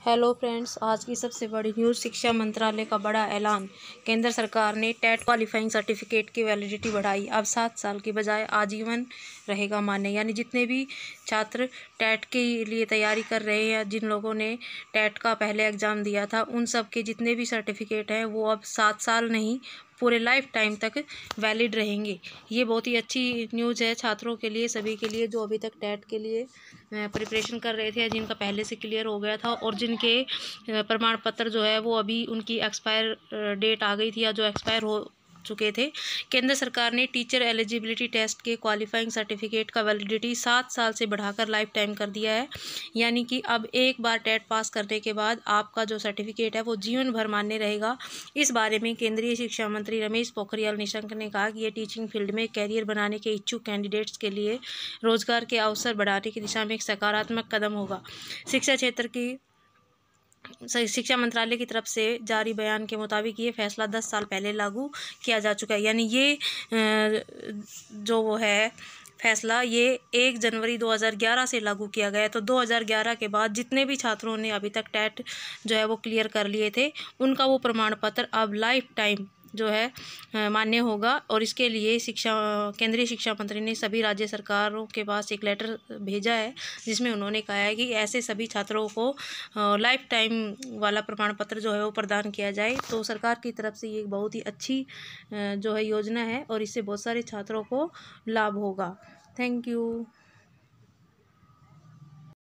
Hello friends आज की सबसे बड़ी न्यूज़ शिक्षा मंत्रालय का बड़ा ऐलान। केंद्र सरकार ने टेट क्वालिफाइंग सर्टिफिकेट की वैलिडिटी बढ़ाई। अब सात साल की बजाय आजीवन रहेगा मान्य। यानी जितने भी छात्र टेट के लिए तैयारी कर रहे हैं, जिन लोगों ने टेट का पहले एग्ज़ाम दिया था, उन सब के जितने भी सर्टिफिकेट हैं, वो अब सात साल नहीं पूरे लाइफ टाइम तक वैलिड रहेंगे। ये बहुत ही अच्छी न्यूज़ है छात्रों के लिए, सभी के लिए, जो अभी तक टेट के लिए प्रिपरेशन कर रहे थे, जिनका पहले से क्लियर हो गया था और जिनके प्रमाण पत्र जो है वो अभी उनकी एक्सपायर डेट आ गई थी या जो एक्सपायर हो चुके थे। केंद्र सरकार ने टीचर एलिजिबिलिटी टेस्ट के क्वालिफाइंग सर्टिफिकेट का वैलिडिटी सात साल से बढ़ाकर लाइफ टाइम कर दिया है। यानी कि अब एक बार टेट पास करने के बाद आपका जो सर्टिफिकेट है, वो जीवन भर मान्य रहेगा। इस बारे में केंद्रीय शिक्षा मंत्री रमेश पोखरियाल निशंक ने कहा कि ये टीचिंग फ़ील्ड में कैरियर बनाने के इच्छुक कैंडिडेट्स के लिए रोज़गार के अवसर बढ़ाने की दिशा में एक सकारात्मक कदम होगा। शिक्षा क्षेत्र की शिक्षा मंत्रालय की तरफ़ से जारी बयान के मुताबिक ये फैसला दस साल पहले लागू किया जा चुका है। यानी ये जो वो है, फैसला ये एक जनवरी 2011 से लागू किया गया तो 2011 के बाद जितने भी छात्रों ने अभी तक टैट जो है वो क्लियर कर लिए थे, उनका वो प्रमाण पत्र अब लाइफ टाइम जो है मान्य होगा। और इसके लिए शिक्षा, केंद्रीय शिक्षा मंत्री ने सभी राज्य सरकारों के पास एक लेटर भेजा है, जिसमें उन्होंने कहा है कि ऐसे सभी छात्रों को लाइफ टाइम वाला प्रमाण पत्र जो है वो प्रदान किया जाए। तो सरकार की तरफ़ से ये बहुत ही अच्छी जो है योजना है और इससे बहुत सारे छात्रों को लाभ होगा। Thank you.